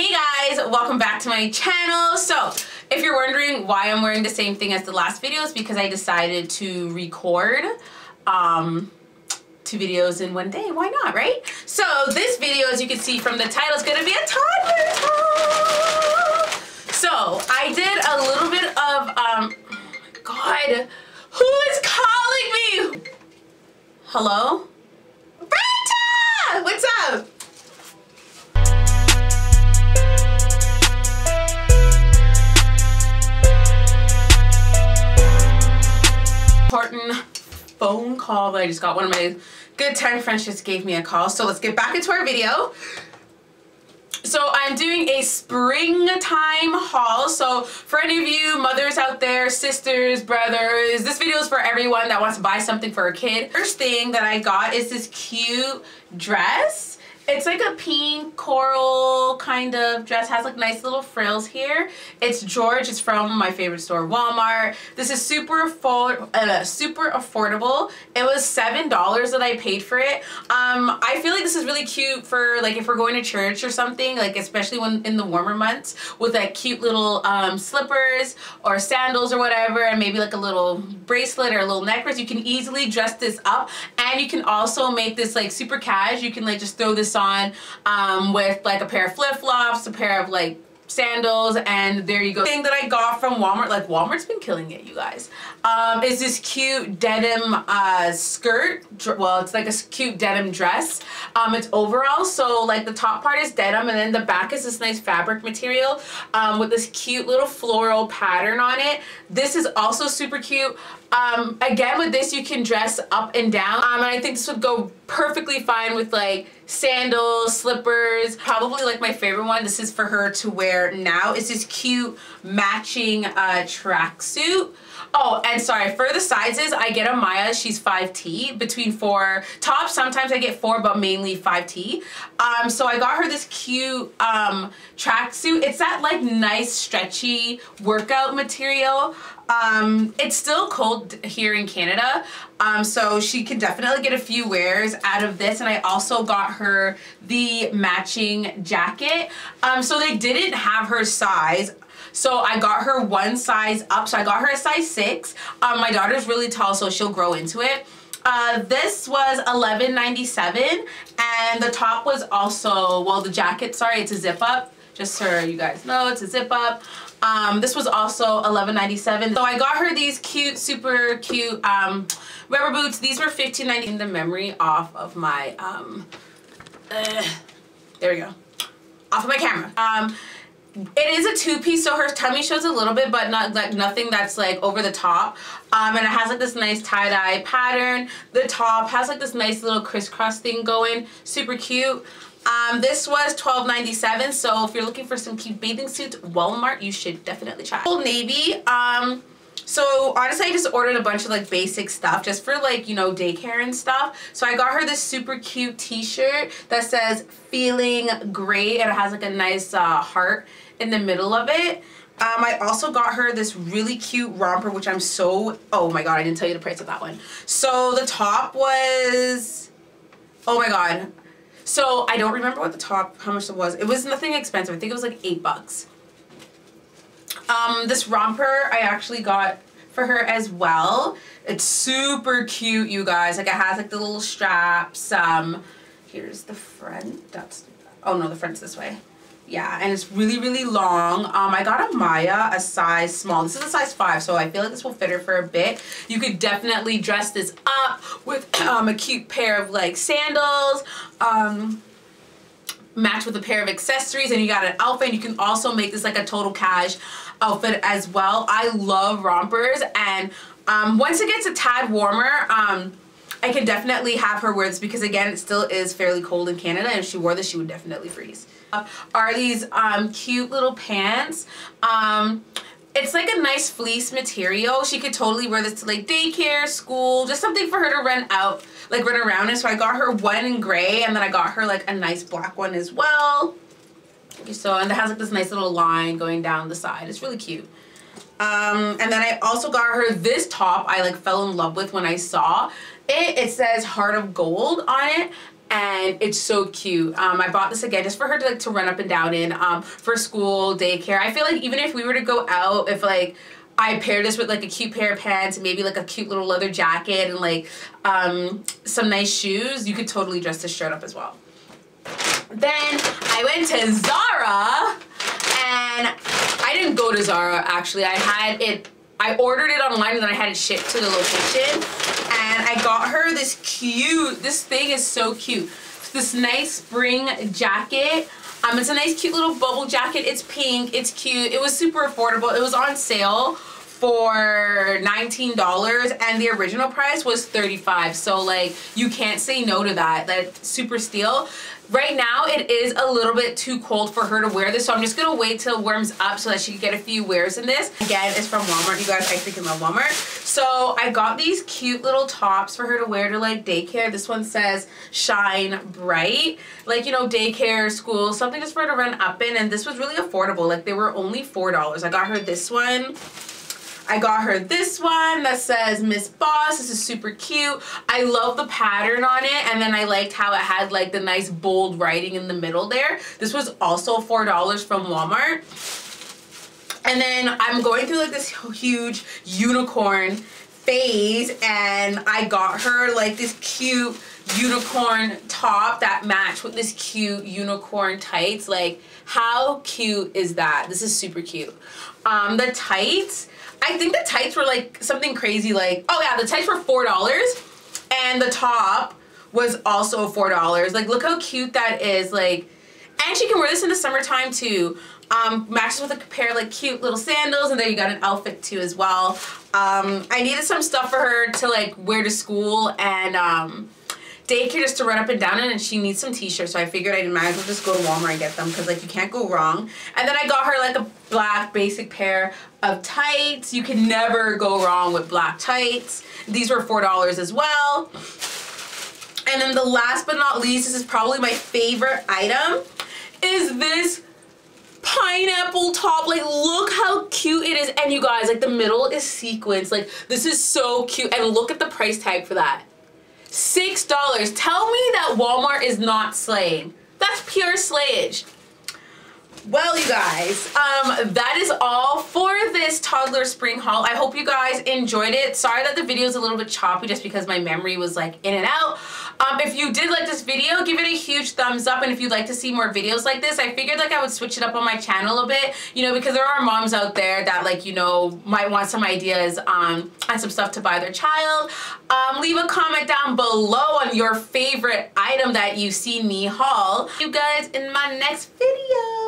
Hey guys, welcome back to my channel. So, if you're wondering why I'm wearing the same thing as the last video, it's because I decided to record um, two videos in one day. Why not, right? So, this video, as you can see from the title, is gonna be a toddler talk. So, I did a little bit of, um, God, who is calling me? Hello? Phone call but I just got one of my good time friends just gave me a call. So let's get back into our video. So I'm doing a springtime haul. So for any of you mothers out there, sisters, brothers, this video is for everyone that wants to buy something for a kid. First thing that I got is this cute dress. It's like a pink coral kind of dress. Has like nice little frills here. It's George. It's from my favorite store, Walmart. This is super uh, super affordable. It was seven dollars that I paid for it. Um, I feel like this is really cute for like if we're going to church or something. Like especially when in the warmer months with like cute little um, slippers or sandals or whatever, and maybe like a little bracelet or a little necklace. You can easily dress this up, and you can also make this like super cash. You can like just throw this on um, with like a pair of flip-flops, a pair of like sandals and there you go. Thing that I got from Walmart like Walmart's been killing it you guys. Um, is this cute denim uh, skirt well it's like a cute denim dress. Um, it's overall so like the top part is denim and then the back is this nice fabric material um, with this cute little floral pattern on it. This is also super cute um, again, with this, you can dress up and down. Um, and I think this would go perfectly fine with like sandals, slippers. Probably like my favorite one, this is for her to wear now, is this cute matching uh, tracksuit. Oh, and sorry, for the sizes, I get a Maya, she's 5T, between four tops. Sometimes I get four, but mainly 5T. Um, so I got her this cute um, tracksuit. It's that like nice stretchy workout material. Um, it's still cold here in Canada, um, so she can definitely get a few wears out of this. And I also got her the matching jacket. Um, so they didn't have her size. So I got her one size up. So I got her a size six. Um, my daughter's really tall, so she'll grow into it. Uh, this was $11.97 and the top was also, well the jacket, sorry, it's a zip up. Just so you guys know, it's a zip up. Um, this was also $11.97. So I got her these cute, super cute um, rubber boots. These were $15.90 in the memory off of my, um, uh, there we go, off of my camera. Um, it is a two-piece so her tummy shows a little bit but not like nothing that's like over the top um, and it has like this nice tie-dye pattern the top has like this nice little crisscross thing going super cute um, this was $12.97 so if you're looking for some cute bathing suits Walmart you should definitely try Old Navy um, so honestly, I just ordered a bunch of like basic stuff just for like, you know, daycare and stuff. So I got her this super cute t-shirt that says feeling great and it has like a nice uh, heart in the middle of it. Um, I also got her this really cute romper, which I'm so, oh my God, I didn't tell you the price of that one. So the top was, oh my God. So I don't remember what the top, how much it was. It was nothing expensive. I think it was like eight bucks. Um, this romper I actually got for her as well. It's super cute, you guys. Like it has like the little straps. Um, here's the front. That's, oh no, the front's this way. Yeah, and it's really, really long. Um, I got a Maya, a size small. This is a size 5, so I feel like this will fit her for a bit. You could definitely dress this up with um, a cute pair of, like, sandals. Um, match with a pair of accessories and you got an outfit and you can also make this like a total cash outfit as well. I love rompers and um, once it gets a tad warmer, um, I can definitely have her wear this because again, it still is fairly cold in Canada and if she wore this, she would definitely freeze. Are these um, cute little pants. Um, it's like a nice fleece material. She could totally wear this to like daycare, school, just something for her to run out, like run around in. So I got her one in gray and then I got her like a nice black one as well. So, and it has like this nice little line going down the side. It's really cute. Um, and then I also got her this top I like fell in love with when I saw it. It says Heart of Gold on it. And it's so cute. Um, I bought this again just for her to like to run up and down in um, for school, daycare. I feel like even if we were to go out, if like I paired this with like a cute pair of pants maybe like a cute little leather jacket and like um, some nice shoes, you could totally dress this shirt up as well. Then I went to Zara and I didn't go to Zara actually. I had it, I ordered it online and then I had it shipped to the location and I got her this cute, this thing is so cute. This nice spring jacket. Um, it's a nice cute little bubble jacket. It's pink, it's cute. It was super affordable. It was on sale for $19 and the original price was 35 so like you can't say no to that. That super steal. Right now it is a little bit too cold for her to wear this so I'm just gonna wait till it warms up so that she can get a few wears in this. Again it's from Walmart. You guys I freaking love Walmart. So I got these cute little tops for her to wear to like daycare. This one says shine bright. Like you know daycare school something just for her to run up in and this was really affordable. Like they were only four dollars. I got her this one I got her this one that says Miss Boss. This is super cute. I love the pattern on it and then I liked how it had like the nice bold writing in the middle there. This was also $4 from Walmart. And then I'm going through like this huge unicorn phase and I got her like this cute unicorn top that matched with this cute unicorn tights. Like how cute is that? This is super cute. Um, the tights, I think the tights were like something crazy like, oh yeah, the tights were $4 and the top was also $4. Like look how cute that is. Like, and she can wear this in the summertime too. Um, matches with a pair of like cute little sandals and then you got an outfit too as well. Um, I needed some stuff for her to like wear to school and um, daycare just to run up and down and she needs some t-shirts so I figured I might as well just go to Walmart and get them because like you can't go wrong. And then I got her like a black basic pair of tights. You can never go wrong with black tights. These were four dollars as well. And then the last but not least this is probably my favorite item is this pineapple top. Like look how cute it is. And you guys like the middle is sequins. Like this is so cute. And look at the price tag for that Six dollars. Tell me that Walmart is not slaying. That's pure slayage. Well, you guys, um, that is all for this toddler spring haul. I hope you guys enjoyed it. Sorry that the video is a little bit choppy just because my memory was like in and out. Um, if you did like this video, give it a huge thumbs up. And if you'd like to see more videos like this, I figured like I would switch it up on my channel a bit, you know, because there are moms out there that like, you know, might want some ideas um, and some stuff to buy their child. Um, leave a comment down below on your favorite item that you've seen me haul. See you guys in my next video.